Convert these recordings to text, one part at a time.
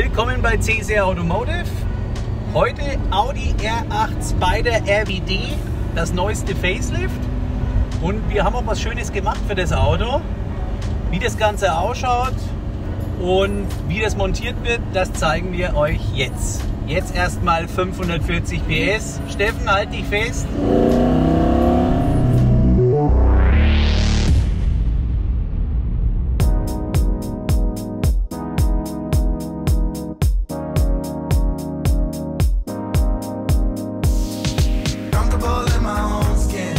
Willkommen bei CC Automotive. Heute Audi R8 Spider RVD, das neueste Facelift. Und wir haben auch was Schönes gemacht für das Auto. Wie das Ganze ausschaut und wie das montiert wird, das zeigen wir euch jetzt. Jetzt erstmal 540 PS. Steffen, halt dich fest. i comfortable in my own skin.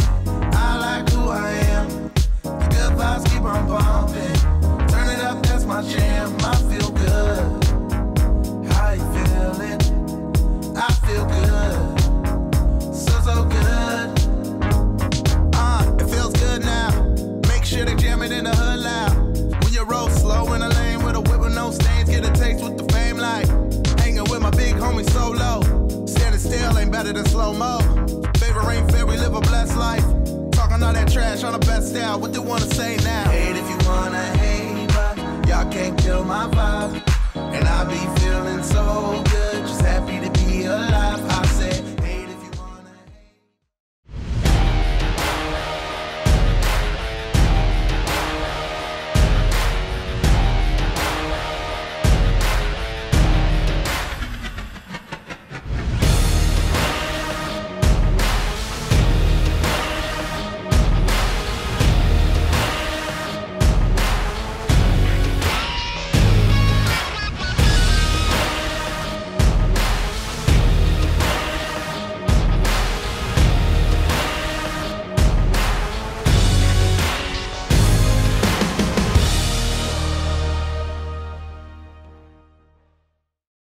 I like who I am. The good vibes keep on pumping. Turn it up, that's my jam. I feel good. How you feeling? I feel good. So, so good. Uh, it feels good now. Make sure to jam it in the hood loud. When you roll slow in the lane with a whip with no stains, get a taste with the fame like. Hanging with my big homie solo. Standing still ain't better than slow mo. Never ain't fair, we live a blessed life. Talking all that trash on the best out. What they wanna say now? Hate if you wanna hate, but y'all can't kill my vibe. And I be feeling.